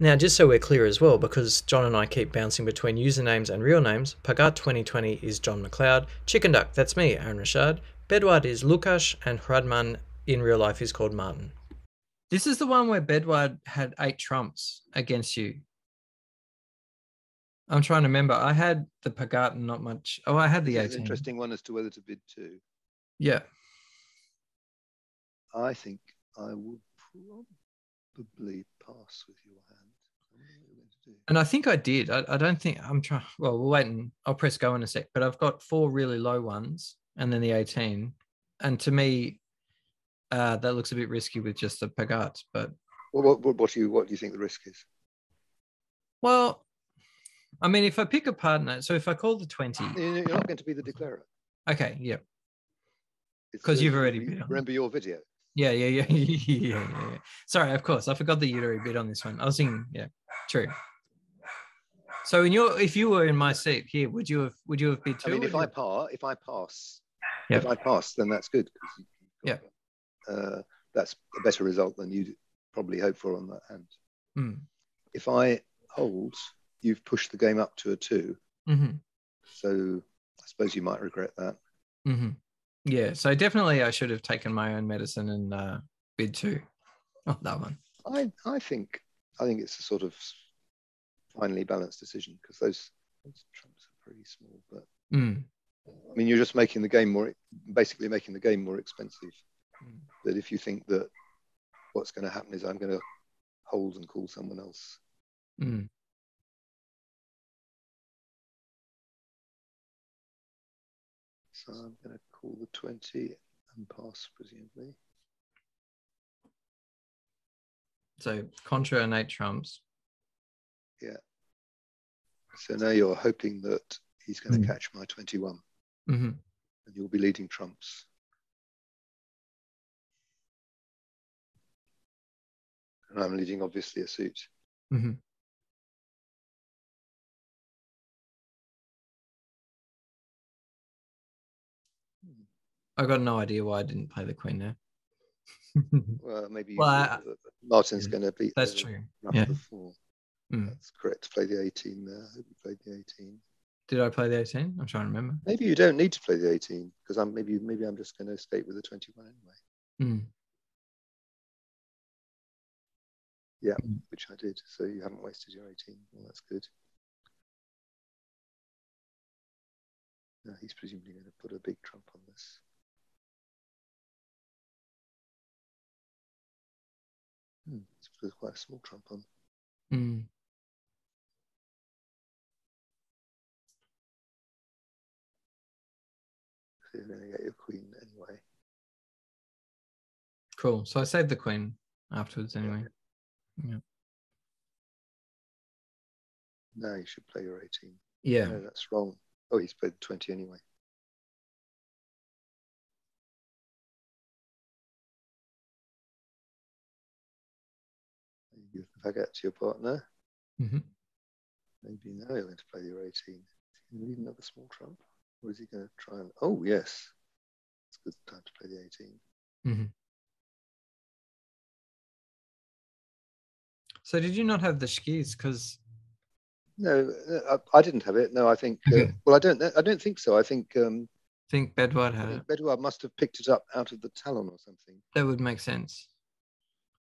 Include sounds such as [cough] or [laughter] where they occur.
Now, just so we're clear as well, because John and I keep bouncing between usernames and real names, Pagat2020 is John McLeod, Chicken Duck, that's me, Aaron Rashad, Bedward is Lukash, and Hradman in real life is called Martin. This is the one where Bedward had eight trumps against you. I'm trying to remember. I had the Pagat and not much. Oh, I had the It's 18. an interesting one as to whether to bid two. Yeah. I think I will probably pass with your hand. I don't know what you're going to do. And I think I did. I, I don't think I'm trying. Well, we'll wait and I'll press go in a sec. But I've got four really low ones and then the 18. And to me, uh, that looks a bit risky with just the Pagat. But What, what, what, what do you what do you think the risk is? well, I mean, if I pick a partner, so if I call the 20, You're not going to be the declarer. okay, yeah, It's, 'Cause uh, you've already you- bid on it. Remember your video. Yeah, [laughs] yeah, yeah, yeah, yeah, yeah. Sorry, of course, I forgot the you'd on this one. I was thinking, yeah, true. So in your, if you were in my seat here, would you have, would you have been two? I mean, if I you- pass, if I pass, Yeah. if I pass, then that's good. Yeah, Uh, that's a better result than you'd probably hope for on that hand. Hmm. If I hold, you've pushed the game up to a two. Mhm. So I suppose you might regret that. hmm Yeah, so definitely I should have taken my own medicine and uh, bid two [laughs] on that one. I I think I think it's a sort of finely balanced decision because those, those trumps are pretty small. But Mm. I mean, you're just making the game more, basically making the game more expensive. Mm. That if you think that what's going to happen is I'm going to hold and call someone else, Mm. So I'm going to call the 20 and pass presumably. So contra and eight trumps. Yeah. So now you're hoping that he's going to Mm. catch my 21 hmm and you'll be leading trumps. And I'm leading obviously a suit. hmm I got no idea why I didn't play the queen there. [laughs] Well, maybe Well, I- Martin's yeah, going to beat That's true. yeah. Mm. That's correct. Play the 18 there. I hope you played the 18. Did I play the 18? I'm trying to remember. Maybe you don't need to play the 18 because I'm maybe maybe I'm just going to escape with the 21 anyway, Mm. which I did. So you haven't wasted your 18. Well, that's good. Now he's presumably going to put a big trump on this. Hmm, put quite a small trump on. Mm. So you're going to get your queen anyway. Cool. So I saved the queen afterwards anyway. Yeah. Now you should play your 18. Yeah. No, that's wrong. Oh, he's played 20 anyway. You give the Pagat to your partner. hmm Maybe now you're going to play your 18. Is he going to leave another small trump? Or is he going to try and. Oh, yes. It's a good time to play the 18. hmm So did you not have the skis? Because No, uh, I, I didn't have it. No, I think. Uh, well, I don't. I don't think so. I think um, I think Bedward I had think it. Bedward must have picked it up out of the talon or something. That would make sense.